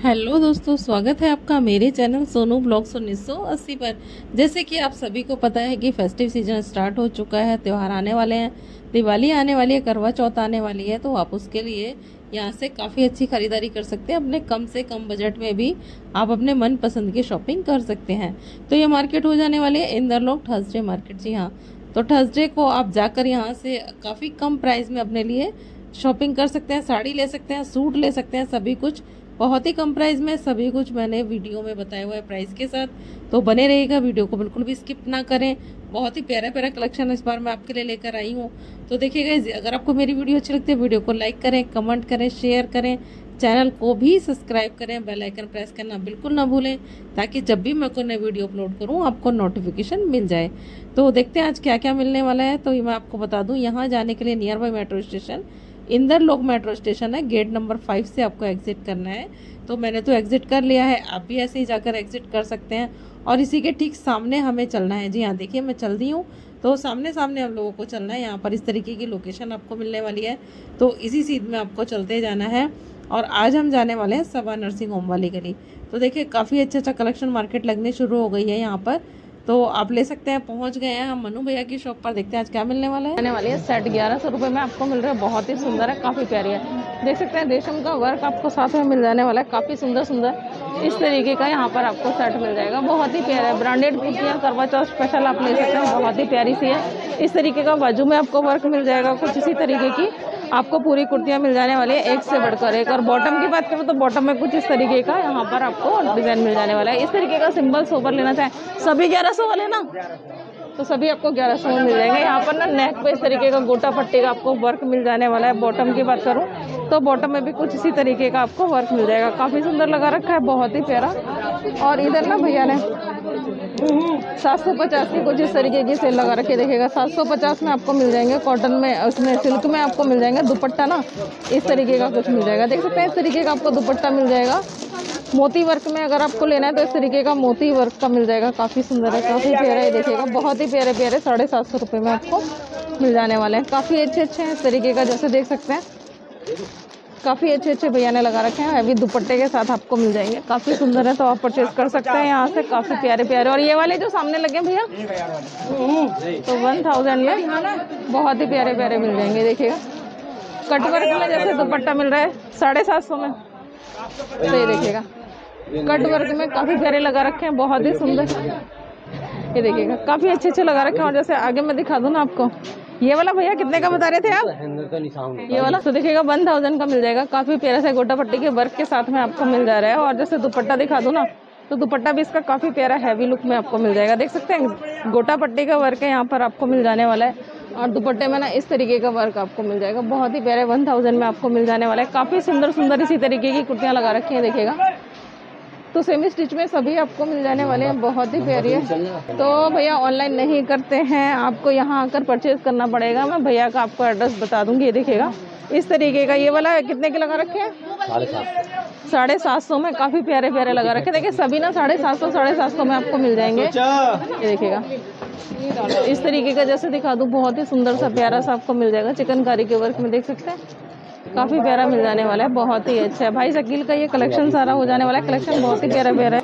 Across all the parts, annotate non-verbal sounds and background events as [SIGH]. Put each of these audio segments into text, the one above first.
Hello दोस्तों, स्वागत है आपका मेरे चैनल सोनू ब्लॉग्स उन्नीस सौ अस्सी पर। जैसे कि आप सभी को पता है कि फेस्टिव सीज़न स्टार्ट हो चुका है, त्यौहार आने वाले हैं, दिवाली आने वाली है, करवा चौथ आने वाली है तो आप उसके लिए यहाँ से काफ़ी अच्छी खरीदारी कर सकते हैं। अपने कम से कम बजट में भी आप अपने मन पसंद की शॉपिंग कर सकते हैं। तो ये मार्केट हो जाने वाली है इंदर लोग थर्सडे मार्केट जी हाँ। तो थर्सडे को आप जाकर यहाँ से काफ़ी कम प्राइस में अपने लिए शॉपिंग कर सकते हैं, साड़ी ले सकते हैं, सूट ले सकते हैं, सभी कुछ बहुत ही कम प्राइस में, सभी कुछ मैंने वीडियो में बताया हुआ है प्राइस के साथ। तो बने रहेगा वीडियो को बिल्कुल भी स्किप ना करें। बहुत ही प्यारा प्यारा कलेक्शन इस बार मैं आपके लिए लेकर आई हूँ। तो देखिएगा अगर आपको मेरी वीडियो अच्छी लगती है वीडियो को लाइक करें कमेंट करें शेयर करें। चैनल को भी सब्सक्राइब करें बेल आइकन प्रेस करना बिल्कुल ना भूलें, ताकि जब भी मैं कोई नई वीडियो अपलोड करूँ, आपको नोटिफिकेशन मिल जाए। तो देखते हैं आज क्या क्या मिलने वाला है। तो ये मैं आपको बता दूँ, यहाँ जाने के लिए near by metro station Inderlok metro station है, गेट नंबर फाइव से आपको एग्जिट करना है। तो मैंने तो एग्जिट कर लिया है, आप भी ऐसे ही जाकर एग्जिट कर सकते हैं। और इसी के ठीक सामने हमें चलना है। जी हाँ देखिए, मैं चल दी हूँ। तो सामने सामने हम लोगों को चलना है। यहाँ पर इस तरीके की लोकेशन आपको मिलने वाली है। तो इसी सीध में आपको चलते जाना है। और आज हम जाने वाले हैं सभा नर्सिंग होम वाली गली। तो देखिए, काफ़ी अच्छा अच्छा कलेक्शन मार्केट लगने शुरू हो गई है यहाँ पर। तो आप ले सकते हैं, पहुँच गए हैं हम मनु भैया की शॉप पर। देखते हैं आज क्या मिलने वाला है। आने वाली है सेट ग्यारह सौ रुपये में आपको मिल रहा है। बहुत ही सुंदर है, काफ़ी प्यारी है। देख सकते हैं, रेशम का वर्क आपको साथ में मिल जाने वाला है। काफ़ी सुंदर सुंदर। इस तरीके का यहाँ पर आपको सेट मिल जाएगा। बहुत ही प्यारा है। ब्रांडेड कुर्तियाँ, करवा चौथ स्पेशल आप ले सकते हैं। बहुत ही प्यारी सी है। इस तरीके का बाजू में आपको वर्क मिल जाएगा कुछ इसी तरीके की। आपको पूरी कुर्तियाँ मिल जाने वाली है एक से बढ़कर एक। और बॉटम की बात करें तो बॉटम में कुछ इस तरीके का यहाँ पर आपको डिज़ाइन मिल जाने वाला है। इस तरीके का सिंपल सोपर लेना चाहें। सभी ग्यारह सौ वाले ना तो सभी आपको ग्यारह सौ में मिल जाएँगे। यहाँ पर ना नेक पे इस तरीके का गोटा पट्टी का आपको वर्क मिल जाने वाला है। बॉटम की बात करूँ तो बॉटम में भी कुछ इसी तरीके का आपको वर्क मिल जाएगा। काफ़ी सुंदर लगा रखा है, बहुत ही प्यारा। और इधर ना भैया ने सात सौ पचास की कुछ इस तरीके की सेल लगा रखे देखेगा सात सौ पचास में आपको मिल जाएँगे। कॉटन में, उसमें सिल्क में आपको मिल जाएँगे। दुपट्टा ना, इस तरीके का कुछ मिल जाएगा। देख सकते हैं, इस तरीके का आपको दुपट्टा मिल जाएगा। मोती वर्क में अगर आपको लेना है तो इस तरीके का मोती वर्क का मिल जाएगा। काफ़ी सुंदर है, काफ़ी प्यारा है, देखिएगा। बहुत ही प्यारे प्यारे साढ़े सात सौ रुपये में आपको मिल जाने वाले हैं। काफ़ी अच्छे अच्छे हैं इस तरीके का, जैसे देख सकते हैं। काफ़ी अच्छे अच्छे भैया ने लगा रखे हैं। अभी दुपट्टे के साथ आपको मिल जाएँगे। काफ़ी सुंदर है तो आप परचेज कर सकते हैं यहाँ से। काफ़ी प्यारे प्यारे और ये वाले जो सामने लगे भैया? तो वन थाउज़ेंड में बहुत ही प्यारे प्यारे मिल जाएँगे देखिएगा कटवर्क में जैसे दुपट्टा मिल रहा है, साढ़े सात सौ में। तो ये देखिएगा। कट वर्क में काफ़ी प्यारे लगा रखे हैं, बहुत ही सुंदर। ये देखिएगा, काफ़ी अच्छे अच्छे लगा रखे हैं। और जैसे आगे मैं दिखा दूँ ना आपको ये वाला भैया कितने का बता रहे थे आप? ये वाला तो देखिएगा वन थाउज़ेंड का मिल जाएगा। काफ़ी प्यारा सा गोटा पट्टी के वर्क के साथ में आपको मिल जा रहा है। और जैसे दुपट्टा दिखा दो ना तो दुपट्टा भी इसका काफ़ी प्यारा हैवी लुक में आपको मिल जाएगा। देख सकते हैं गोटा पट्टी का वर्क है यहाँ पर आपको मिल जाने वाला है। और दुपट्टे में ना इस तरीके का वर्क आपको मिल जाएगा। बहुत ही प्यारे वन थाउज़ेंड में आपको मिल जाने वाला है। काफ़ी सुंदर सुंदर इसी तरीके की कुर्तियाँ लगा रखी हैं देखिएगा। तो सेमी स्टिच में सभी आपको मिल जाने वाले हैं बहुत ही प्यारी है। तो भैया ऑनलाइन नहीं करते हैं आपको यहाँ आकर परचेज करना पड़ेगा। मैं भैया का आपको एड्रेस बता दूँगी ये देखिएगा। इस तरीके का ये वाला कितने के लगा रखे हैं? साढ़े सात सौ में काफ़ी प्यारे प्यारे लगा रखे देखिए सभी ना साढ़े सात सौ साढ़े सात सौ में आपको मिल जाएँगे। ये देखिएगा। इस तरीके का जैसे दिखा दूँ बहुत ही सुंदर सा प्यारा सा आपको मिल जाएगा। चिकनकारी के वर्क में देख सकते हैं। काफ़ी प्यारा मिल जाने वाला है, बहुत ही अच्छा है। भाई शकील का ये कलेक्शन सारा हो जाने वाला है कलेक्शन बहुत ही प्यारा प्यारा है।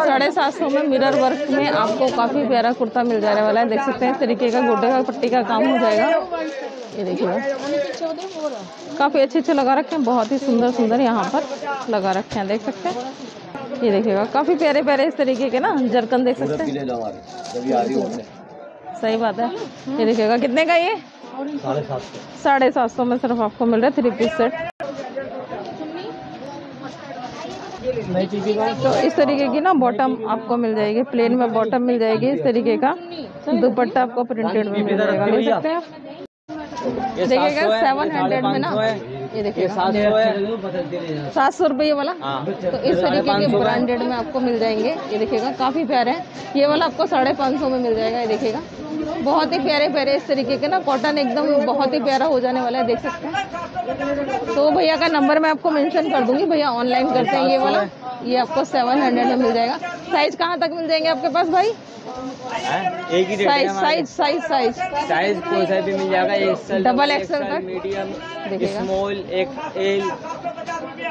साढ़े सात सौ में मिरर वर्क में आपको काफ़ी प्यारा कुर्ता मिल जाने वाला है, देख सकते हैं, तरीके का, गोटे का, पट्टी का काम हो जाएगा। ये देखिएगा काफ़ी अच्छे अच्छे लगा रखे हैं, बहुत ही सुंदर सुंदर यहाँ पर लगा रखे हैं, देख सकते हैं। ये देखिएगा, काफ़ी प्यारे प्यारे इस तरीके के ना, जरकन देख सकते हैं। सही बात है। ये देखिएगा कितने का ये? साढ़े सात सौ में सिर्फ़ आपको मिल रहा है थ्री पीस सेट तो इस तरीके की ना बॉटम आपको मिल जाएगी प्लेन में बॉटम मिल जाएगी इस तरीके का। दुपट्टा आपको प्रिंटेड में मिल जाएगा ले सकते हैं देखिएगा सेवन हंड्रेड में ना। ये देखिए सात सौ रुपये वाला। हाँ। तो इस तरीके के ब्रांडेड में आपको मिल जाएँगे। ये देखिएगा काफ़ी प्यारे हैं। ये वाला आपको साढ़े पाँच सौ में मिल जाएगा ये देखिएगा। बहुत ही प्यारे प्यारे इस तरीके के ना कॉटन एकदम बहुत ही प्यारा हो जाने वाला है देख सकते हैं। तो भैया का नंबर मैं आपको मेंशन कर दूँगी भैया ऑनलाइन करते हैं ये वाला। ये आपको सेवन हंड्रेड में मिल जाएगा। साइज़ कहाँ तक मिल जाएँगे आपके पास भाई? हैं? एक ही size size size size size कोई सा भी मिल जाएगा एक्सल Double XL तक? मीडियम स्मॉल एक एल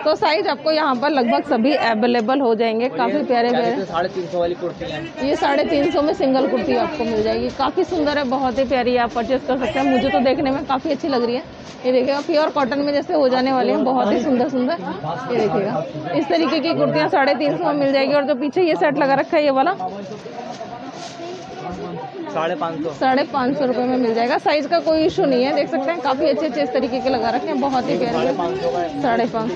तो साइज़ आपको यहाँ पर लगभग सभी अवेलेबल हो जाएँगे। काफ़ी प्यारे प्यारे। साढ़े तीन सौ वाली कुर्ती है? ये साढ़े तीन सौ में सिंगल कुर्ती आपको मिल जाएगी। काफ़ी सुंदर है बहुत ही प्यारी आप परचेज कर सकते हैं। मुझे तो देखने में काफ़ी अच्छी लग रही है। ये देखिएगा प्योर कॉटन में जैसे हो जाने वाले हैं बहुत ही सुंदर सुंदर। ये देखिएगा इस तरीके की कुर्तियाँ साढ़े तीन सौ में मिल जाएगी। और जो पीछे ये सेट लगा रखा है ये वाला साढ़े पाँच सौ। साढ़े पाँच सौ रुपये में मिल जाएगा। साइज़ का कोई इशू नहीं है देख सकते हैं। काफ़ी अच्छे अच्छे इस तरीके के लगा रखे हैं बहुत ही प्यारे। साढ़े पाँच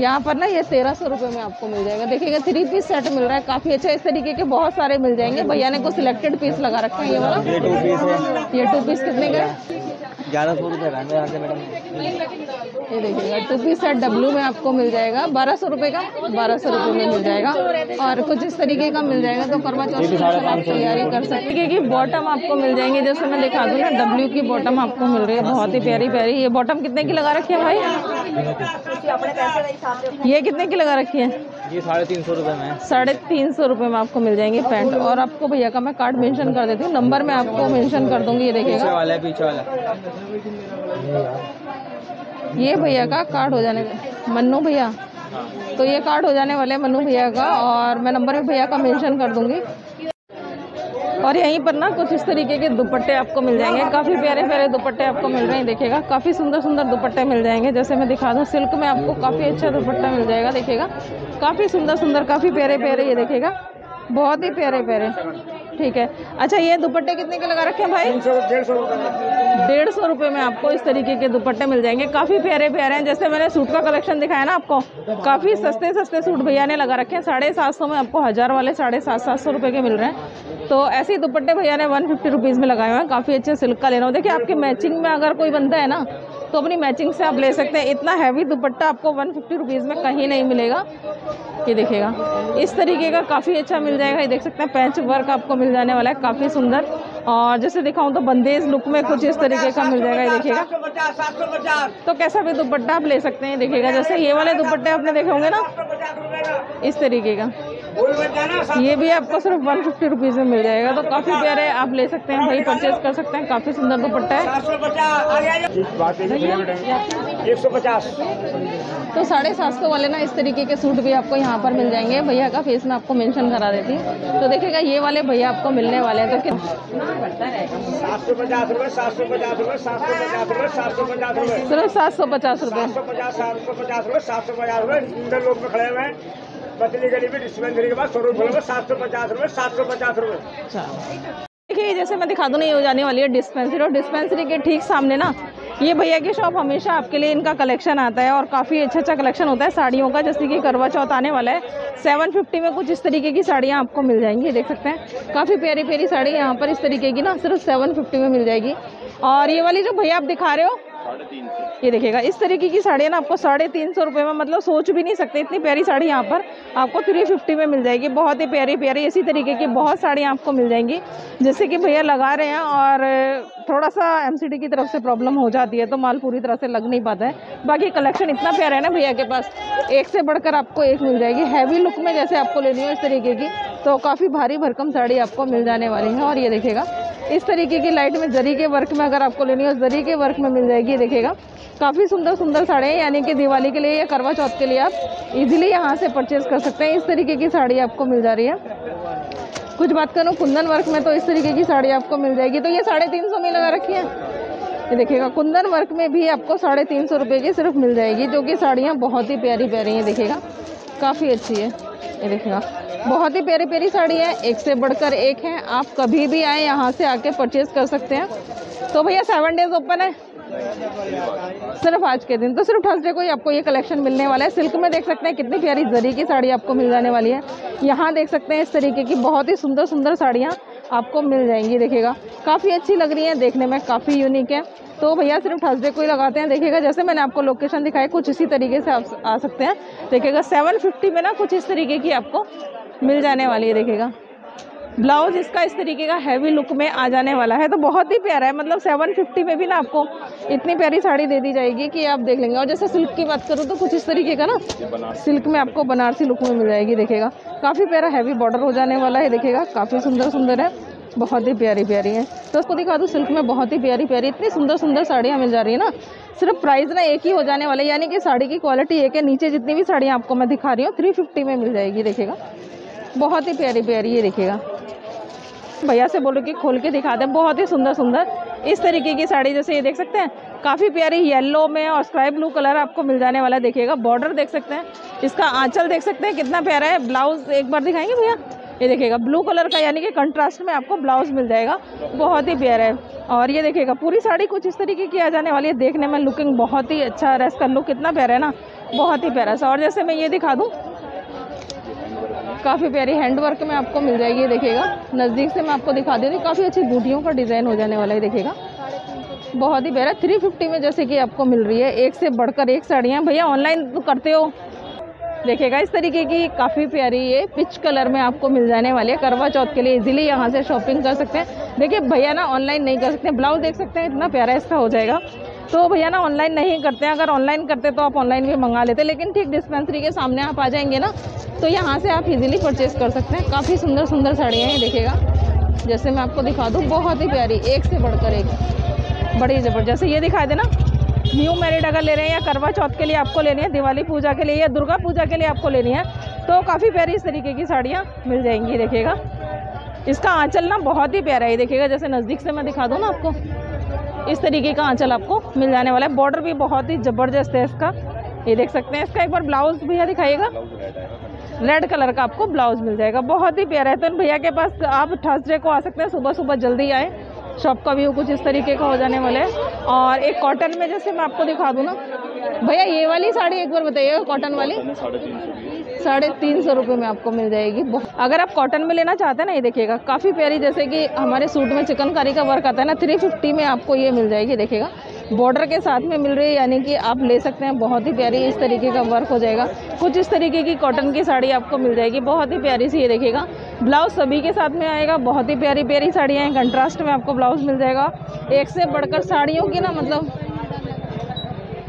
यहाँ पर ना ये तेरह सौ रुपये में आपको मिल जाएगा। देखिएगा थ्री पीस सेट मिल रहा है। काफ़ी अच्छा इस तरीके के बहुत सारे मिल जाएँगे। भैया ने कुछ सिलेक्टेड पीस लगा रखे हैं ये वाला। ये टू पीस है। ये टू पीस कितने का ग्यारह सौ रुपये रहने यहाँ से मैडम। ये देखिएगा टू पीस सेट डब्लू में आपको मिल जाएगा। बारह सौ रुपये का बारह सौ रुपये में मिल जाएगा। और कुछ इस तरीके का मिल जाएगा तो करवा चौथ आप तैयारी कर सकते हैं कि बॉटम आपको मिल जाएँगे। जैसे मैं दिखा दूँ ना डब्ल्यू की बॉटम आपको मिल रही है। बहुत ही प्यारी प्यारी। ये बॉटम कितने की लगा रखी है भाई? ये कितने की लगा रखी है? ये साढ़े तीन सौ रुपये में साढ़े तीन सौ रुपये में आपको मिल जाएँगे पैंट। और आपको भैया का मैं कार्ड मेंशन कर देती हूँ। नंबर मैं आपको मेंशन कर दूँगी ये पीछे देखिएगा वाला पीछे वाला। ये भैया का कार्ड हो जाने मन्नू भैया। तो ये कार्ड हो जाने वाले हैं मन्नू भैया का। और मैं नंबर भी भैया का मेंशन कर दूँगी। और यहीं पर ना कुछ इस तरीके के दुपट्टे आपको मिल जाएँगे। काफ़ी प्यारे प्यारे दुपट्टे आपको मिल रहे हैं, देखिएगा। काफ़ी सुंदर सुंदर दुपट्टे मिल जाएँगे। जैसे मैं दिखा दूँ, सिल्क में आपको काफ़ी अच्छा दुपट्टा मिल जाएगा, देखिएगा। काफ़ी सुंदर सुंदर, काफ़ी प्यारे प्यारे, ये देखिएगा। बहुत ही प्यारे प्यारे। ठीक है। अच्छा ये दुपट्टे कितने के लगा रखे हैं भाई? डेढ़ सौ रुपये में। आपको इस तरीके के दुपट्टे मिल जाएँगे। काफ़ी प्यारे प्यारे हैं। जैसे मैंने सूट का कलेक्शन दिखाया ना आपको काफ़ी सस्ते सस्ते सूट भैया ने लगा रखे हैं। साढ़े सात सौ में आपको हज़ार वाले साढ़े सात सात सौ रुपये के मिल रहे हैं। तो ऐसे ही दुपट्टे भैया ने वन फिफ्टी रुपीज़ में लगाए हुए हैं। काफ़ी अच्छे सिल्क का लेना हो। देखिए आपके मैचिंग में अगर कोई बनता है ना तो अपनी मैचिंग से आप ले सकते हैं। इतना हैवी दुपट्टा आपको वन फिफ्टी रुपीज़ में कहीं नहीं मिलेगा। ये देखिएगा। इस तरीके का काफ़ी अच्छा मिल जाएगा। ये देख सकते हैं पैंच वर्क आपको मिल जाने वाला है। काफ़ी सुंदर। और जैसे दिखाऊँ तो बंदेज लुक में कुछ इस तरीके का मिल जाएगा ये देखिएगा। तो कैसा भी दुपट्टा आप ले सकते हैं देखिएगा जैसे ये वाले दुपट्टे आपने देखे होंगे ना? इस तरीके का। ये भी आपको सिर्फ़ वन फिफ्टी रुपीज़ में मिल जाएगा तो काफ़ी प्यारे आप ले सकते हैं भाई परचेज कर सकते हैं काफ़ी सुंदर दुपट्टा है। एक सौ पचास तो साढ़े सात सौ वाले ना इस तरीके के सूट भी आपको यहाँ पर मिल जाएँगे भैया का फेस में आपको मेंशन करा देती हूँ तो देखिएगा ये वाले भैया आपको मिलने वाले हैं तो सात सौ पचास रुपये सात सौ पचास रुपये सात सौ पचास रुपये सात सौ पचास रुपये सिर्फ़ सात सौ पचास रुपये सात सौ पचास रुपये सात सौ पचास रुपये लोग खड़े हुए हैं पतली गली में डिस्पेंसरी के बाद सौ रुपये सात सौ पचास रुपये सात सौ पचास रुपये देखिए जैसे मैं दिखा दूँ नहीं हो जाने वाली है डिस्पेंसरी और डिस्पेंसरी के ठीक सामने ना ये भैया की शॉप हमेशा आपके लिए इनका कलेक्शन आता है और काफ़ी अच्छा अच्छा कलेक्शन होता है साड़ियों का, जैसे कि करवा चौथ आने वाला है। सेवन फिफ्टी में कुछ इस तरीके की साड़ियाँ आपको मिल जाएँगी देख सकते हैं। काफ़ी प्यारी प्यारी साड़ी यहाँ पर इस तरीके की ना, सिर्फ़ सेवन फिफ्टी में मिल जाएगी। और ये वाली जो भैया आप दिखा रहे हो ये देखिएगा, इस तरीके की साड़ियाँ ना, आपको साढ़े तीन सौ रुपये में मतलब सोच भी नहीं सकते। इतनी प्यारी साड़ी यहाँ पर आपको थ्री फिफ्टी में मिल जाएगी। बहुत ही प्यारी प्यारी इसी तरीके की बहुत साड़ियाँ आपको मिल जाएँगी। जैसे कि भैया लगा रहे हैं और थोड़ा सा एमसीडी की तरफ़ से प्रॉब्लम हो जाती है तो माल पूरी तरह से लग नहीं पाता है। बाकी कलेक्शन इतना प्यारा है ना भैया के पास, एक से बढ़कर आपको एक मिल जाएगी। हैवी लुक में जैसे आपको लेनी हो इस तरीके की तो काफ़ी भारी भरकम साड़ी आपको मिल जाने वाली है। और ये देखिएगा इस तरीके की लाइट में जरी के वर्क में अगर आपको लेनी हो, जरी के वर्क में मिल जाएगी, ये देखिएगा। काफ़ी सुंदर सुंदर साड़ियाँ यानी कि दिवाली के लिए या करवा चौथ के लिए आप इजीली यहाँ से परचेज कर सकते हैं। इस तरीके की साड़ी आपको मिल जा रही है। कुछ बात करूँ, कुंदन वर्क में तो इस तरीके की साड़ी आपको मिल जाएगी। तो ये साढ़े तीन सौ में लगा रखी है। ये देखिएगा, कुंदन वर्क में भी आपको साढ़े तीन सौ रुपये की सिर्फ़ मिल जाएगी, जो कि साड़ियाँ बहुत ही प्यारी प्यारी हैं, देखिएगा। काफ़ी अच्छी है। ये देखिएगा बहुत ही प्यारी प्यारी साड़ी है। एक से बढ़कर एक है। आप कभी भी आए, यहाँ से आके परचेज कर सकते हैं। तो भैया सेवन डेज़ ओपन है। सिर्फ़ आज के दिन। तो सिर्फ़ थर्सडे को ही आपको ये कलेक्शन मिलने वाला है। सिल्क में देख सकते हैं कितनी प्यारी जरी की साड़ी आपको मिल जाने वाली है। यहाँ देख सकते हैं इस तरीके की बहुत ही सुंदर सुंदर साड़ियाँ आपको मिल जाएँगी, देखिएगा। काफ़ी अच्छी लग रही हैं, देखने में काफ़ी यूनिक है। तो भैया, सिर्फ़ थर्सडे को ही लगाते हैं। देखिएगा, जैसे मैंने आपको लोकेशन दिखाई कुछ इसी तरीके से आप आ सकते हैं। देखिएगा सेवन फिफ्टी में ना कुछ इस तरीके की आपको मिल जाने वाली है, देखिएगा। ब्लाउज इसका इस तरीके का हैवी लुक में आ जाने वाला है तो बहुत ही प्यारा है। मतलब सेवन फिफ्टी में भी ना आपको इतनी प्यारी साड़ी दे दी जाएगी कि आप देख लेंगे। और जैसे सिल्क की बात करूँ तो कुछ इस तरीके का ना सिल्क में आपको बनारसी लुक में मिल जाएगी देखेगा काफ़ी प्यारा हैवी बॉर्डर हो जाने वाला है देखेगा काफ़ी सुंदर सुंदर है, बहुत ही प्यारी प्यारी है। तो उसको दिखा दूँ सिल्क में बहुत ही प्यारी प्यारी, इतनी सुंदर सुंदर साड़ियाँ मिल जा रही है ना। सिर्फ़ प्राइस ना एक ही हो जाने वाला है यानी कि साड़ी की क्वालिटी एक है। नीचे जितनी भी साड़ियाँ आपको मैं दिखा रही हूँ थ्री में मिल जाएगी देखेगा बहुत ही प्यारी प्यारी, ये देखिएगा। भैया से बोलो कि खोल के दिखा दें, बहुत ही सुंदर सुंदर। इस तरीके की साड़ी, जैसे ये देख सकते हैं, काफ़ी प्यारी येलो में और स्काई ब्लू कलर आपको मिल जाने वाला देखिएगा बॉर्डर देख सकते हैं, इसका आंचल देख सकते हैं, कितना प्यारा है। ब्लाउज एक बार दिखाएँगे भैया? ये देखिएगा ब्लू कलर का यानी कि कंट्रास्ट में आपको ब्लाउज मिल जाएगा। बहुत ही प्यारा है। और ये देखिएगा, पूरी साड़ी कुछ इस तरीके की आ जाने वाली है। देखने में लुकिंग बहुत ही अच्छा है इसका लुक कितना प्यारा है ना। बहुत ही प्यारा सा। और जैसे मैं ये दिखा दूँ काफ़ी प्यारी हैंडवर्क में आपको मिल जाएगी देखिएगा। नज़दीक से मैं आपको दिखा देती हूँ, काफ़ी अच्छी बूटियों का डिज़ाइन हो जाने वाला है देखिएगा। बहुत ही प्यारा थ्री फिफ्टी में जैसे कि आपको मिल रही है, एक से बढ़कर एक साड़ियाँ। भैया ऑनलाइन तो करते हो? देखिएगा, इस तरीके की काफ़ी प्यारी ये पिच कलर में आपको मिल जाने वाली है। करवा चौथ के लिए इजीली यहाँ से शॉपिंग कर सकते हैं। देखिए, भैया ना ऑनलाइन नहीं कर सकते ब्लाउज देख सकते हैं, इतना प्यारा इसका हो जाएगा। तो भैया ना ऑनलाइन नहीं करते हैं। अगर ऑनलाइन करते तो आप ऑनलाइन भी मंगा लेते। लेकिन ठीक डिस्पेंसरी के सामने आप आ जाएँगे ना तो यहाँ से आप इजीली परचेज कर सकते हैं। काफ़ी सुंदर सुंदर साड़ियाँ हैं देखिएगा। जैसे मैं आपको दिखा दूँ, बहुत ही प्यारी, एक से बढ़कर एक। बड़ी ज़बरदस्त। ये दिखा देना न्यू मैरिड अगर ले रहे हैं या करवा चौथ के लिए आपको लेनी है, दिवाली पूजा के लिए या दुर्गा पूजा के लिए आपको लेनी है तो काफ़ी प्यारी इस तरीके की साड़ियाँ मिल जाएँगी, देखिएगा। इसका आंचल ना बहुत ही प्यारा है देखिएगा, जैसे नज़दीक से मैं दिखा दूँ ना आपको। इस तरीके का आंचल आपको मिल जाने वाला है। बॉर्डर भी बहुत ही ज़बरदस्त है इसका। ये देख सकते हैं, इसका एक बार ब्लाउज भैया दिखाइएगा। रेड कलर का आपको ब्लाउज मिल जाएगा। बहुत ही प्यारा है। तो भैया के पास आप थर्सडे को आ सकते हैं सुबह सुबह जल्दी आए। शॉप का व्यू कुछ इस तरीके का हो जाने वाला है। और एक कॉटन में जैसे मैं आपको दिखा दूँ ना, भैया ये वाली साड़ी एक बार बताइए कॉटन वाली। साढ़े तीन सौ रुपये में आपको मिल जाएगी। अगर आप कॉटन में लेना चाहते हैं ना, ये देखिएगा, काफ़ी प्यारी जैसे कि हमारे सूट में चिकनकारी का वर्क आता है ना थ्री फिफ्टी में आपको ये मिल जाएगी, देखिएगा। बॉर्डर के साथ में मिल रही है, यानी कि आप ले सकते हैं, बहुत ही प्यारी इस तरीके का वर्क हो जाएगा। कुछ इस तरीके की कॉटन की साड़ी आपको मिल जाएगी, बहुत ही प्यारी सी, ये देखिएगा। ब्लाउज सभी के साथ में आएगा, बहुत ही प्यारी प्यारी साड़ियाँ हैं कंट्रास्ट में आपको ब्लाउज मिल जाएगा। एक से बढ़कर साड़ियों की ना मतलब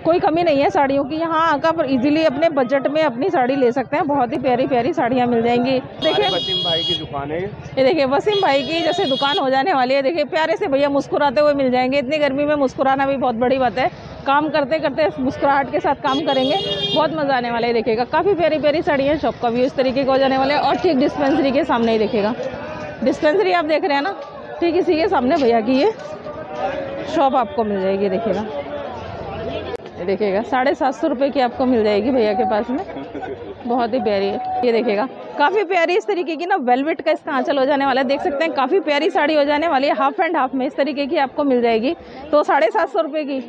कोई कमी नहीं है साड़ियों की। यहाँ आकर इजीली अपने बजट में अपनी साड़ी ले सकते हैं। बहुत ही प्यारी प्यारी साड़ियाँ मिल जाएँगी। देखिए। वसीम भाई की दुकान। है ये देखिए वसीम भाई की जैसे दुकान हो जाने वाली है। देखिए प्यारे से भैया मुस्कुराते हुए मिल जाएँगे। इतनी गर्मी में मुस्कुराना भी बहुत बड़ी बात है। काम करते करते मुस्कुराहट के साथ काम करेंगे। बहुत मज़ा आने वाला है देखिएगा। काफ़ी प्यारी प्यारी साड़ियाँ शॉप का भी इस तरीके का हो जाने वाला है। और ठीक डिस्पेंसरी के सामने ही देखेगा डिस्पेंसरी आप देख रहे हैं ना? ठीक इसी के सामने भैया की ये शॉप आपको मिल जाएगी देखिएगा। ये देखिएगा, साढ़े सात सौ रुपये की आपको मिल जाएगी भैया के पास में। बहुत ही प्यारी है। ये देखिएगा, काफ़ी प्यारी इस तरीके की ना वेलवेट का इसका आंचल हो जाने वाला है। देख सकते हैं, काफ़ी प्यारी साड़ी हो जाने वाली है। हाफ़ एंड हाफ़ में इस तरीके की आपको मिल जाएगी। तो साढ़े सात सौ रुपये की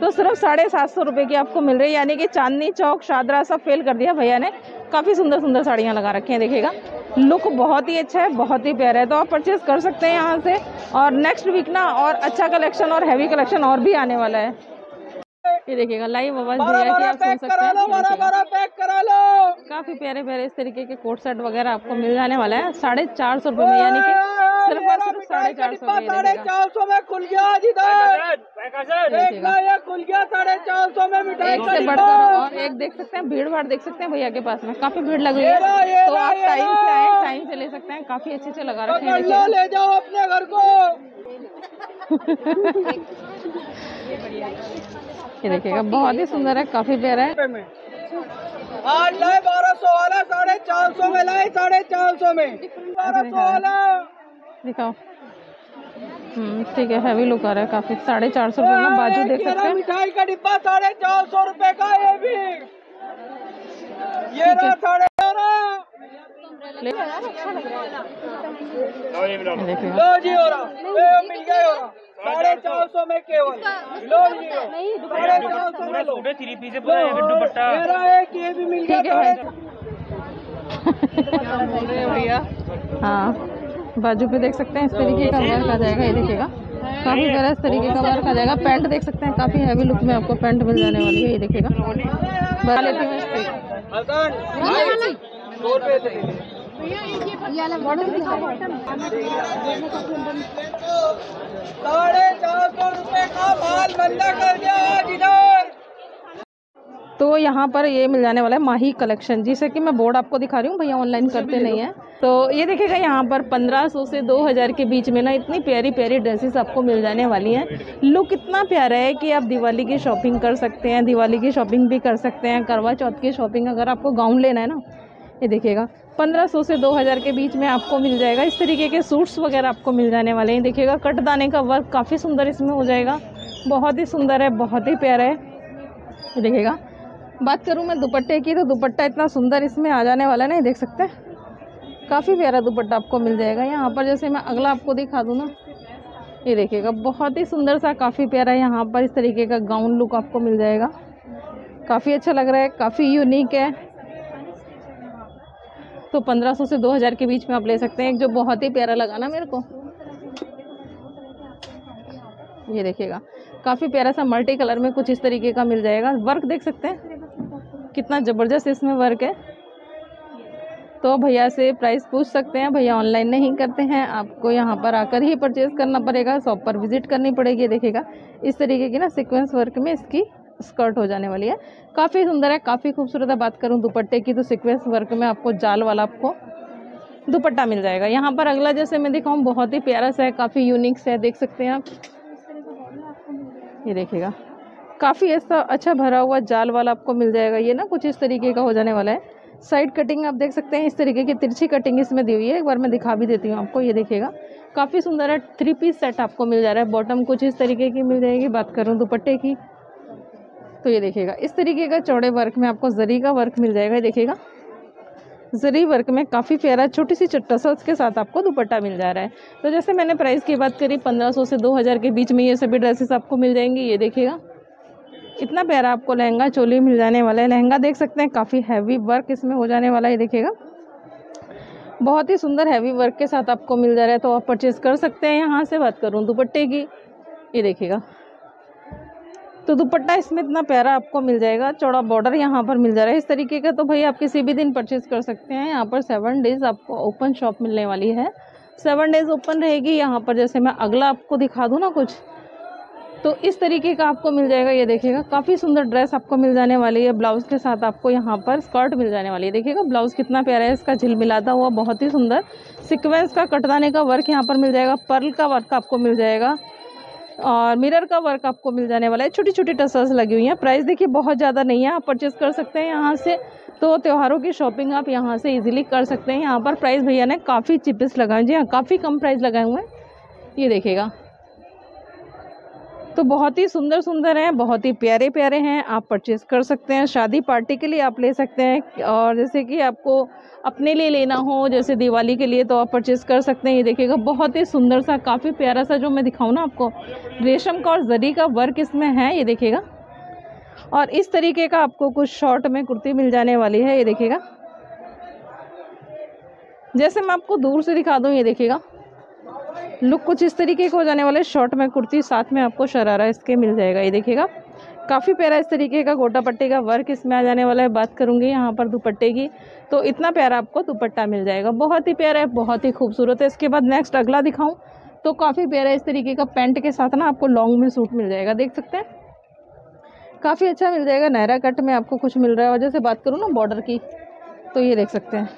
तो सिर्फ़ साढ़े सात सौ रुपये की आपको मिल रही है। यानी कि चांदनी चौक, शादरा सब फेल कर दिया भैया ने। काफ़ी सुंदर सुंदर साड़ियाँ लगा रखी हैं, देखिएगा। लुक बहुत ही अच्छा है, बहुत ही प्यारा है। तो आप परचेज कर सकते हैं यहाँ से। और नेक्स्ट वीक ना और अच्छा कलेक्शन और हैवी कलेक्शन और भी आने वाला है। ये देखिएगा लाइव आवाज़ दिया कि आप सुन सकते हैं काफ़ी प्यारे प्यारे इस तरीके के कोट सेट वगैरह आपको मिल जाने वाला है। साढ़े चार सौ रुपये में यानी कि सिर्फ़ और सिर्फ़ साढ़े चार सौ में साढ़े चार सौ में खुल गया ये खुल गया साढ़े चार सौ में मिठाई एक से बढ़कर और एक देख सकते हैं भीड़ भाड़ देख सकते हैं भैया के पास में। काफ़ी भीड़ लग रही है। तो आप टाइम। से आए टाइम से ले सकते हैं। काफ़ी अच्छे से लगा रखे हैं देखिएगा। ले जाओ अपने घर को। [LAUGHS] [LAUGHS] ये देखिएगा। बहुत ही सुंदर है काफ़ी प्यारा है। आज लाए बारह सौ वाला साढ़े चार सौ में लाए साढ़े चार सौ में। बारह सौ वाला। दिखाओ। हम्म ठीक है हैवी लुक आ रहा है काफ़ी। साढ़े चार सौ रुपये में बाजू देख सकते हैं। मिठाई का डिब्बा साढ़े चार सौ रुपए का ये भी। ये रहा साढ़े लो जी हो रहा मिल गया हो रहा साढ़े चार सौ में केवल। लो साढ़े चार सौ में लो। थ्री पीस मेरा एक ये भी मिल गया ठीक है साढ़े भाई। भैया? हाँ बाजू पे देख सकते हैं इस तरीके का वर्क आ जाएगा ये देखिएगा। काफ़ी प्यारा इस तरीके का वर्क आ जाएगा। पैंट देख सकते हैं काफ़ी हैवी लुक में आपको पैंट मिल जाने वाली है ये देखिएगा। बता लेती हूँ। साढ़े चार सौ रुपए का माल बंदा कर दिया इधर तो यहाँ पर ये मिल जाने वाला है माही कलेक्शन। जिसे कि मैं बोर्ड आपको दिखा रही हूँ, भैया ऑनलाइन करते नहीं है। तो ये देखिएगा यहाँ पर 1500 से 2000 के बीच में ना इतनी प्यारी प्यारी ड्रेसेस आपको मिल जाने वाली हैं। लुक इतना प्यारा है कि आप दिवाली की शॉपिंग कर सकते हैं, दिवाली की शॉपिंग भी कर सकते हैं, करवा चौथ की शॉपिंग अगर आपको गाउन लेना है ना। ये देखिएगा 1500 से 2000 के बीच में आपको मिल जाएगा। इस तरीके के सूट्स वगैरह आपको मिल जाने वाले हैं। देखिएगा कट दाने का वर्क काफ़ी सुंदर इसमें हो जाएगा। बहुत ही सुंदर है, बहुत ही प्यारा है। देखिएगा, बात करूँ मैं दुपट्टे की तो दुपट्टा इतना सुंदर इसमें आ जाने वाला नहीं, देख सकते काफ़ी प्यारा दुपट्टा आपको मिल जाएगा। यहाँ पर जैसे मैं अगला आपको दिखा दूँ ना, ये देखिएगा, बहुत ही सुंदर सा, काफ़ी प्यारा यहाँ पर इस तरीके का गाउन लुक आपको मिल जाएगा। काफ़ी अच्छा लग रहा है, काफ़ी यूनिक है। तो 1500 से 2000 के बीच में आप ले सकते हैं। एक जो बहुत ही प्यारा लगा ना मेरे को। ये देखिएगा। काफ़ी प्यारा सा मल्टी कलर में कुछ इस तरीके का मिल जाएगा। वर्क देख सकते हैं। कितना ज़बरदस्त इसमें वर्क है। तो भैया से प्राइस पूछ सकते हैं। भैया ऑनलाइन नहीं करते हैं। आपको यहाँ पर आकर ही परचेज करना पड़ेगा। शॉप पर विज़िट करनी पड़ेगी देखिएगा। इस तरीके की ना सीक्वेंस वर्क में इसकी स्कर्ट हो जाने वाली है। काफ़ी सुंदर है, काफ़ी खूबसूरत है। बात करूँ दुपट्टे की तो सिक्वेंस वर्क में आपको जाल वाला आपको दुपट्टा मिल जाएगा। यहाँ पर अगला, जैसे मैं दिखाऊँ, बहुत ही प्यारा सा है, काफ़ी यूनिक सा है, देख सकते हैं आप। ये देखिएगा। काफ़ी ऐसा अच्छा भरा हुआ जाल वाला आपको मिल जाएगा। ये ना कुछ इस तरीके का हो जाने वाला है। साइड कटिंग आप देख सकते हैं, इस तरीके की तिरछी कटिंग इसमें दी हुई है। एक बार मैं दिखा भी देती हूँ आपको, ये देखिएगा। काफ़ी सुंदर है थ्री पीस सेट आपको मिल जा रहा है। बॉटम कुछ इस तरीके की मिल जाएगी। बात करूँ दुपट्टे की तो ये देखिएगा। इस तरीके का चौड़े वर्क में आपको जरी का वर्क मिल जाएगा, ये देखिएगा। जरी वर्क में काफ़ी प्यारा छोटी सी टसल्स उसके साथ आपको दुपट्टा मिल जा रहा है। तो जैसे मैंने प्राइस की बात करी 1500 से 2000 के बीच में ये सभी ड्रेसेस आपको मिल जाएँगी, ये देखिएगा। इतना प्यारा आपको लहंगा, चोली मिल जाने वाला है। लहंगा देख सकते हैं, काफ़ी हैवी वर्क इसमें हो जाने वाला है देखिएगा। बहुत ही सुंदर हैवी वर्क के साथ आपको मिल जा रहा है तो आप परचेज़ कर सकते हैं। यहाँ से बात करूँ दुपट्टे की, ये देखिएगा। तो दुपट्टा इसमें इतना प्यारा आपको मिल जाएगा, चौड़ा बॉर्डर यहाँ पर मिल जा रहा है। इस तरीके का तो भाई आप किसी भी दिन परचेज़ कर सकते हैं। यहाँ पर सेवन डेज़ आपको ओपन शॉप मिलने वाली है। सेवन डेज़ ओपन रहेगी। यहाँ पर जैसे मैं अगला आपको दिखा दूँ ना कुछ तो इस तरीके का आपको मिल जाएगा। ये देखिएगा, काफ़ी सुंदर ड्रेस आपको मिल जाने वाली है। ब्लाउज़ के साथ आपको यहाँ पर स्कर्ट मिल जाने वाली है। देखिएगा ब्लाउज़ कितना प्यारा है। इसका झिलमिलाता हुआ बहुत ही सुंदर सिक्वेंस का कटदाने का वर्क यहाँ पर मिल जाएगा। पर्ल का वर्क आपको मिल जाएगा। और मिरर का वर्क आपको मिल जाने वाला है। छोटी छोटी टसल्स लगी हुई हैं। प्राइस देखिए, बहुत ज़्यादा नहीं है। आप परचेज़ कर सकते हैं यहाँ से। तो त्योहारों की शॉपिंग आप यहाँ से इजीली कर सकते हैं। यहाँ पर प्राइस भैया ने काफ़ी चिपेस्ट लगाए जी हाँ काफ़ी कम प्राइस लगाए हुए हैं। ये देखिएगा। तो बहुत ही सुंदर सुंदर हैं, बहुत ही प्यारे प्यारे हैं। आप परचेज़ कर सकते हैं। शादी पार्टी के लिए आप ले सकते हैं। और जैसे कि आपको अपने लिए लेना हो, जैसे दिवाली के लिए तो आप परचेज़ कर सकते हैं। ये देखिएगा, बहुत ही सुंदर सा, काफ़ी प्यारा सा जो मैं दिखाऊँ ना आपको। रेशम का और जरी का वर्क इसमें है, ये देखिएगा। और इस तरीके का आपको कुछ शॉर्ट में कुर्ती मिल जाने वाली है, ये देखिएगा। जैसे मैं आपको दूर से दिखा दूँ, ये देखिएगा। लुक कुछ इस तरीके का हो जाने वाले शॉर्ट में कुर्ती, साथ में आपको शरारा इसके मिल जाएगा, ये देखिएगा। काफ़ी प्यारा इस तरीके का गोटा पट्टे का वर्क इसमें आ जाने वाला है। बात करूँगी यहाँ पर दुपट्टे की। तो इतना प्यारा आपको दुपट्टा मिल जाएगा। बहुत ही प्यारा है, बहुत ही खूबसूरत है। इसके बाद नेक्स्ट अगला दिखाऊँ तो काफ़ी प्यारा इस तरीके का पैंट के साथ ना आपको लॉन्ग में सूट मिल जाएगा। देख सकते हैं? काफ़ी अच्छा मिल जाएगा। नहरा कट में आपको कुछ मिल रहा है। वजह से बात करूँ ना बॉर्डर की तो ये देख सकते हैं।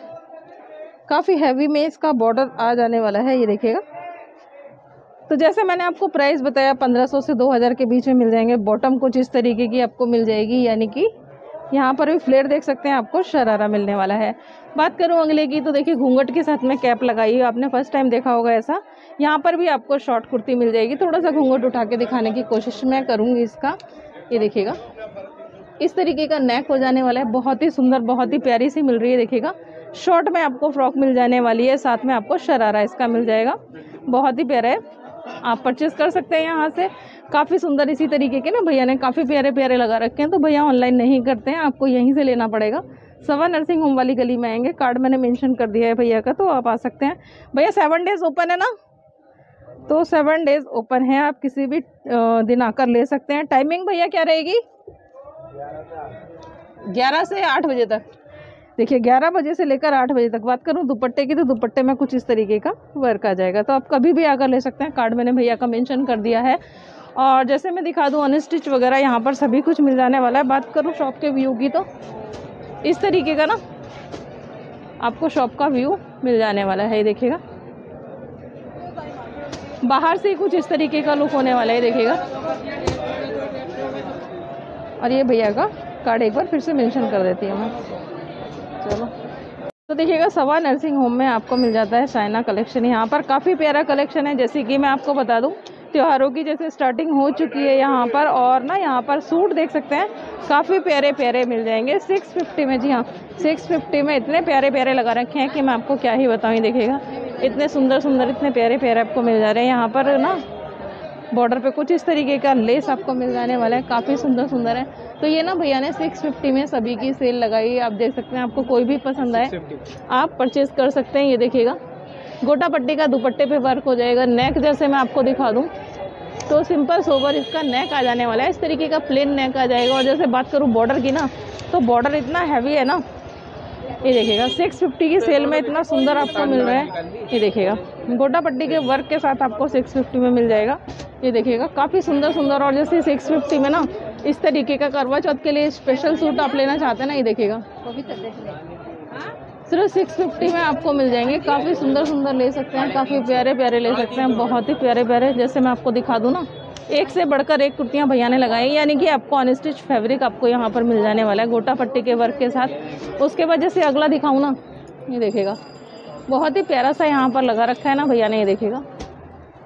काफ़ी हैवी में इसका बॉर्डर आ जाने वाला है। ये देखिएगा। तो जैसे मैंने आपको प्राइस बताया 1500 से 2000 के बीच में मिल जाएँगे। बॉटम कुछ इस तरीके की आपको मिल जाएगी, यानी कि यहाँ पर भी फ्लेयर देख सकते हैं आपको, शरारा मिलने वाला है। बात करूँ अगले की तो देखिए घूंघट के साथ में कैप लगाई है आपने फ़र्स्ट टाइम देखा होगा ऐसा। यहाँ पर भी आपको शॉर्ट कुर्ती मिल जाएगी। थोड़ा सा घूंघट उठा के दिखाने की कोशिश मैं करूँगी इसका। ये देखिएगा। इस तरीके का नेक हो जाने वाला है। बहुत ही सुंदर, बहुत ही प्यारी सी मिल रही है, देखिएगा। शॉर्ट में आपको फ्रॉक मिल जाने वाली है, साथ में आपको शरारा इसका मिल जाएगा। बहुत ही प्यारा है। आप परचेस कर सकते हैं यहाँ से। काफ़ी सुंदर इसी तरीके के ना भैया ने काफ़ी प्यारे प्यारे लगा रखे हैं तो भैया ऑनलाइन नहीं करते हैं, आपको यहीं से लेना पड़ेगा। सवा नर्सिंग होम वाली गली में आएँगे कार्ड मैंने मेंशन कर दिया है भैया का तो आप आ सकते हैं। भैया सेवन डेज़ ओपन है ना? तो सेवन डेज़ ओपन है, आप किसी भी दिन आकर ले सकते हैं। टाइमिंग भैया क्या रहेगी? ग्यारह से आठ बजे तक। देखिए 11 बजे से लेकर 8 बजे तक बात करूँ, दुपट्टे की तो दुपट्टे में कुछ इस तरीके का वर्क आ जाएगा। तो आप कभी भी आकर ले सकते हैं। कार्ड मैंने भैया का मेंशन कर दिया है। और जैसे मैं दिखा दूँ अनस्टिच वगैरह यहाँ पर सभी कुछ मिल जाने वाला है। बात करूँ शॉप के व्यू की तो इस तरीके का ना आपको शॉप का व्यू मिल जाने वाला है, ये देखिएगा। बाहर से कुछ इस तरीके का लुक होने वाला है देखिएगा। और ये भैया का कार्ड एक बार फिर से मेंशन कर देती हूँ मैं। चलो। तो देखिएगा, सवा नर्सिंग होम में आपको मिल जाता है चाइना कलेक्शन यहाँ पर काफ़ी प्यारा कलेक्शन है, जैसे कि मैं आपको बता दूँ, त्योहारों की जैसे स्टार्टिंग हो चुकी है यहाँ पर, और ना यहाँ पर सूट देख सकते हैं, काफ़ी प्यारे प्यारे मिल जाएँगे। सिक्स फिफ्टी में, जी हाँ सिक्स फिफ्टी में इतने प्यारे प्यारे लगा रखे हैं कि मैं आपको क्या ही बताऊँ देखिएगा, इतने सुंदर सुंदर इतने प्यारे प्यारे आपको मिल जा रहे हैं। यहाँ पर ना बॉर्डर पे कुछ इस तरीके का लेस आपको मिल जाने वाला है काफ़ी सुंदर सुंदर है। तो ये ना भैया ने 650 में सभी की सेल लगाई है आप देख सकते हैं आपको कोई भी पसंद आए आप परचेज कर सकते हैं ये देखिएगा। गोटा पट्टी का दुपट्टे पे वर्क हो जाएगा नेक जैसे मैं आपको दिखा दूँ। तो सिंपल सोवर इसका नेक आ जाने वाला है इस तरीके का प्लेन नेक आ जाएगा। और जैसे बात करूँ बॉर्डर की ना तो बॉर्डर इतना हैवी है ना ये देखिएगा 650 की सेल में इतना सुंदर आपको मिल रहा है। ये देखिएगा गोटा पट्टी के वर्क के साथ आपको 650 में मिल जाएगा। ये देखिएगा, काफ़ी सुंदर सुंदर और जैसे 650 में ना, इस तरीके का करवा चौथ के लिए स्पेशल सूट आप लेना चाहते हैं ना, ये देखिएगा। सिर्फ़ सिक्स फिफ्टी में आपको मिल जाएँगे। काफ़ी सुंदर सुंदर ले सकते हैं, काफ़ी प्यारे प्यारे ले सकते हैं, बहुत ही प्यारे प्यारे, जैसे मैं आपको दिखा दूँ ना। एक से बढ़कर एक कुर्तियाँ भैया ने लगाई, यानी कि आपको अनस्टिच फैब्रिक आपको यहाँ पर मिल जाने वाला है, गोटा पट्टी के वर्क के साथ। उसके बाद जैसे अगला दिखाऊँ ना, ये देखेगा बहुत ही प्यारा सा यहाँ पर लगा रखा है ना भैया ने, ये देखेगा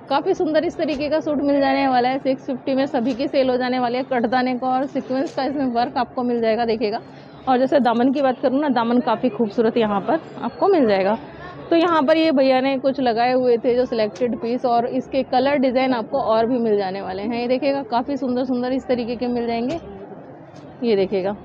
काफ़ी सुंदर इस तरीके का सूट मिल जाने वाला है सिक्स फिफ्टी में सभी की सेल हो जाने वाली है कटदाने का और सिक्वेंस का इसमें वर्क आपको मिल जाएगा देखेगा और जैसे दामन की बात करूँ ना, दामन काफ़ी खूबसूरत यहाँ पर आपको मिल जाएगा। तो यहाँ पर ये भैया ने कुछ लगाए हुए थे जो सिलेक्टेड पीस और इसके कलर डिज़ाइन आपको और भी मिल जाने वाले हैं। ये देखिएगा, काफ़ी सुंदर सुंदर इस तरीके के मिल जाएँगे। ये देखिएगा।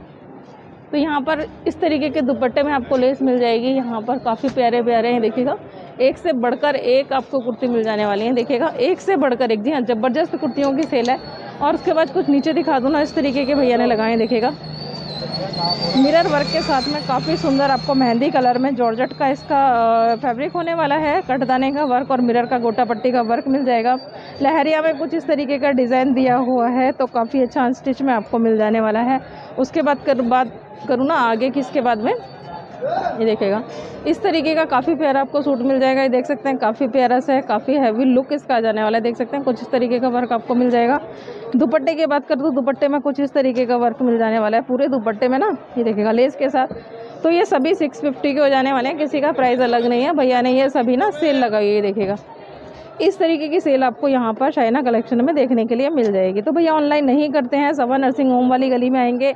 तो यहाँ पर इस तरीके के दुपट्टे में आपको लेस मिल जाएगी। यहाँ पर काफ़ी प्यारे प्यारे हैं, देखिएगा। एक से बढ़कर एक आपको कुर्ती मिल जाने वाली है, देखिएगा। एक से बढ़कर एक, जी हाँ ज़बरदस्त कुर्तियों की सेल है। और उसके बाद कुछ नीचे दिखा दूँ ना, इस तरीके के भैया ने लगाए देखिएगा। मिरर वर्क के साथ में काफ़ी सुंदर आपको मेहंदी कलर में जॉर्जट का इसका फैब्रिक होने वाला है। कटदाने का वर्क और मिरर का गोटा पट्टी का वर्क मिल जाएगा। लहरिया में कुछ इस तरीके का डिज़ाइन दिया हुआ है तो काफ़ी अच्छा स्टिच में आपको मिल जाने वाला है। उसके बाद कर, बात करूँ ना आगे किसके बाद में? ये देखेगा इस तरीके का काफ़ी प्यारा आपको सूट मिल जाएगा। ये देख सकते हैं, काफ़ी प्यारा सा है, काफ़ी हैवी लुक इसका जाने वाला है। देख सकते हैं, कुछ इस तरीके का वर्क आपको मिल जाएगा। दुपट्टे की बात कर तो दुपट्टे में कुछ इस तरीके का वर्क मिल जाने वाला है। पूरे दुपट्टे में ना, ये देखेगा लेस के साथ। तो ये सभी सिक्स फिफ्टी के हो जाने वाले हैं, किसी का प्राइस अलग नहीं है। भैया ने ये सभी ना सेल लगाई है, ये देखेगा इस तरीके की सेल आपको यहाँ पर शाइना कलेक्शन में देखने के लिए मिल जाएगी। तो भैया ऑनलाइन नहीं करते हैं, सवा नर्सिंग होम वाली गली में आएँगे।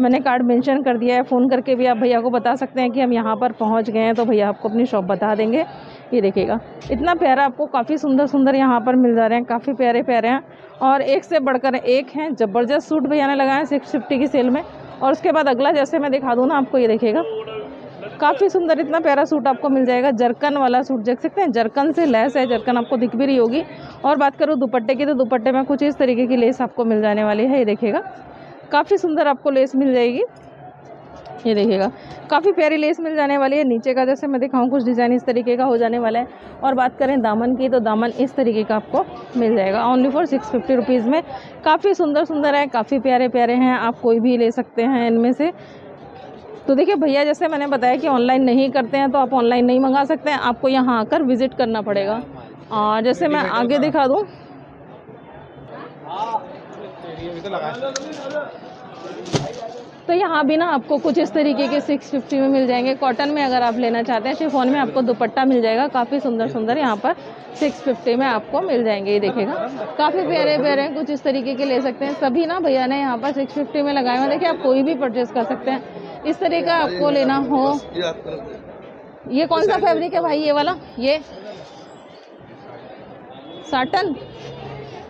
मैंने कार्ड मेंशन कर दिया है फ़ोन करके भी आप भैया को बता सकते हैं कि हम यहाँ पर पहुँच गए हैं तो भैया आपको अपनी शॉप बता देंगे। ये देखिएगा, इतना प्यारा आपको काफ़ी सुंदर सुंदर यहाँ पर मिल जा रहे हैं, काफ़ी प्यारे प्यारे हैं। और एक से बढ़कर एक हैं, ज़बरदस्त सूट भैया ने लगाए सिक्स फिफ्टी की सेल में। और उसके बाद अगला, जैसे मैं दिखा दूँ ना आपको, ये देखेगा काफ़ी सुंदर, इतना प्यारा सूट आपको मिल जाएगा, जरकन वाला सूट देख सकते हैं, जरकन से लेस है, जरकन आपको दिख भी रही होगी। और बात करूँ दुपट्टे की तो दुपट्टे में कुछ इस तरीके की लेस आपको मिल जाने वाली है, ये देखिएगा। काफ़ी सुंदर आपको लेस मिल जाएगी। ये देखिएगा काफ़ी प्यारी लेस मिल जाने वाली है। नीचे का जैसे मैं दिखाऊँ कुछ डिज़ाइन इस तरीके का हो जाने वाला है। और बात करें दामन की तो दामन इस तरीके का आपको मिल जाएगा। Only for six fifty rupees में। काफ़ी सुंदर सुंदर है काफ़ी प्यारे प्यारे हैं आप कोई भी ले सकते हैं इनमें से। तो देखिए भैया जैसे मैंने बताया कि ऑनलाइन नहीं करते हैं तो आप ऑनलाइन नहीं मंगा सकते हैं। आपको यहाँ आकर विज़िट करना पड़ेगा। और जैसे मैं आगे दिखा दूँ। तो यहाँ भी ना आपको कुछ इस तरीके के 650 में मिल जाएँगे। कॉटन में अगर आप लेना चाहते हैं शिफोन में आपको दुपट्टा मिल जाएगा। काफ़ी सुंदर सुंदर यहाँ पर 650 में आपको मिल जाएँगे, ये देखेगा काफ़ी प्यारे प्यारे कुछ इस तरीके के ले सकते हैं। सभी ना भैया ने यहाँ पर 650 में लगाए हुए देखिए, आप कोई भी परचेज कर सकते हैं। इस तरह का आपको लेना हो। ये कौन सा फैब्रिक है भाई, ये वाला? ये? साटन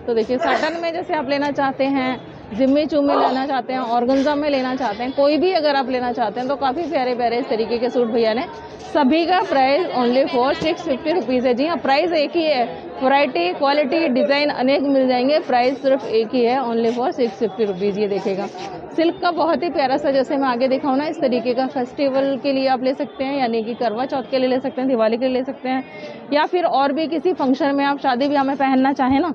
तो देखिए साटन में जैसे आप लेना चाहते हैं जिम्मे चू में लेना चाहते हैं ऑर्गेन्जा में लेना चाहते हैं, कोई भी अगर आप लेना चाहते हैं तो काफ़ी प्यारे प्यारे इस तरीके के सूट भैया ने सभी का price only for six fifty rupees है। जी हाँ प्राइस एक ही है। वैरायटी क्वालिटी डिज़ाइन अनेक मिल जाएँगे। प्राइस सिर्फ़ एक ही है only for six fifty rupees ये देखेगा सिल्क का बहुत ही प्यारा सा, जैसे मैं आगे दिखाऊँ ना, इस तरीके का फेस्टिवल के लिए आप ले सकते हैं, यानी कि करवा चौथ के लिए ले सकते हैं, दिवाली के लिए ले सकते हैं, या फिर और भी किसी फ़ंक्शन में आप शादी ब्याह में पहनना चाहें ना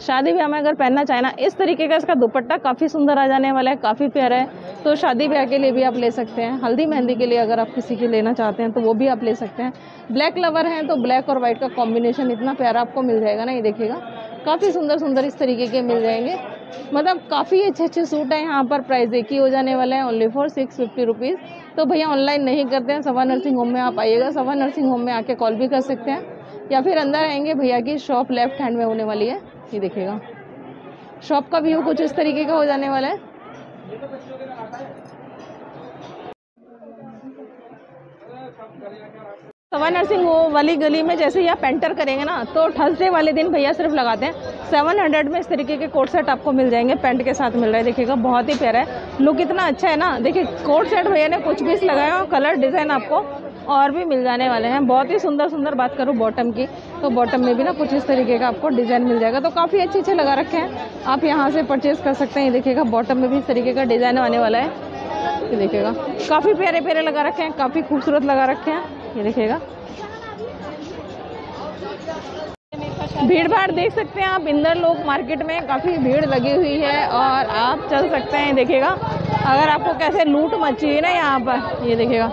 शादी ब्याह में अगर पहनना चाहे ना, इस तरीके का इसका दुपट्टा काफ़ी सुंदर आ जाने वाला है, काफ़ी प्यारा है। तो शादी ब्याह के लिए भी आप ले सकते हैं। हल्दी मेहंदी के लिए अगर आप किसी के लेना चाहते हैं तो वो भी आप ले सकते हैं। ब्लैक लवर हैं तो ब्लैक और वाइट का कॉम्बिनेशन इतना प्यारा आपको मिल जाएगा ना, ये देखिएगा। काफ़ी सुंदर सुंदर इस तरीके के मिल जाएँगे। मतलब काफ़ी अच्छे अच्छे सूट हैं, यहाँ पर प्राइस एक ही हो जाने वाला है only for six fifty rupees तो भैया ऑनलाइन नहीं करते हैं, सवा नर्सिंग होम में आप आइएगा, सवा नर्सिंग होम में आके कॉल भी कर सकते हैं। या फिर अंदर आएँगे, भैया की शॉप लेफ़्ट हैंड में होने वाली है। ये देखिएगा। शॉप का व्यू कुछ इस तरीके का हो जाने वाला है। सवा नर्सिंग होम वाली गली में जैसे ही आप एंटर करेंगे ना तो थर्सडे वाले दिन भैया सिर्फ़ लगाते हैं। सेवन हंड्रेड में इस तरीके के कोट सेट आपको मिल जाएँगे पैंट के साथ मिल रहा है। देखिएगा, बहुत ही प्यारा है। लुक इतना अच्छा है ना। देखिए कोट सेट भैया ने कुछ पीस लगाया और कलर डिज़ाइन आपको और भी मिल जाने वाले हैं। बहुत ही सुंदर सुंदर बात करूँ बॉटम की तो बॉटम में भी ना कुछ इस तरीके का आपको डिज़ाइन मिल जाएगा। तो काफ़ी अच्छे अच्छे लगा रखे हैं। आप यहाँ से परचेज़ कर सकते हैं। ये देखिएगा बॉटम में भी इस तरीके का डिज़ाइन आने वाला है। ये देखिएगा, काफ़ी प्यारे प्यारे लगा रखे हैं, काफ़ी खूबसूरत लगा रखे हैं। ये देखिएगा। भीड़ भाड़ देख सकते हैं आप, इंदर लोग मार्केट में काफ़ी भीड़ लगी हुई है और आप चल सकते हैं। देखिएगा, अगर आपको कैसे लूट मची है ना यहाँ पर, ये देखिएगा।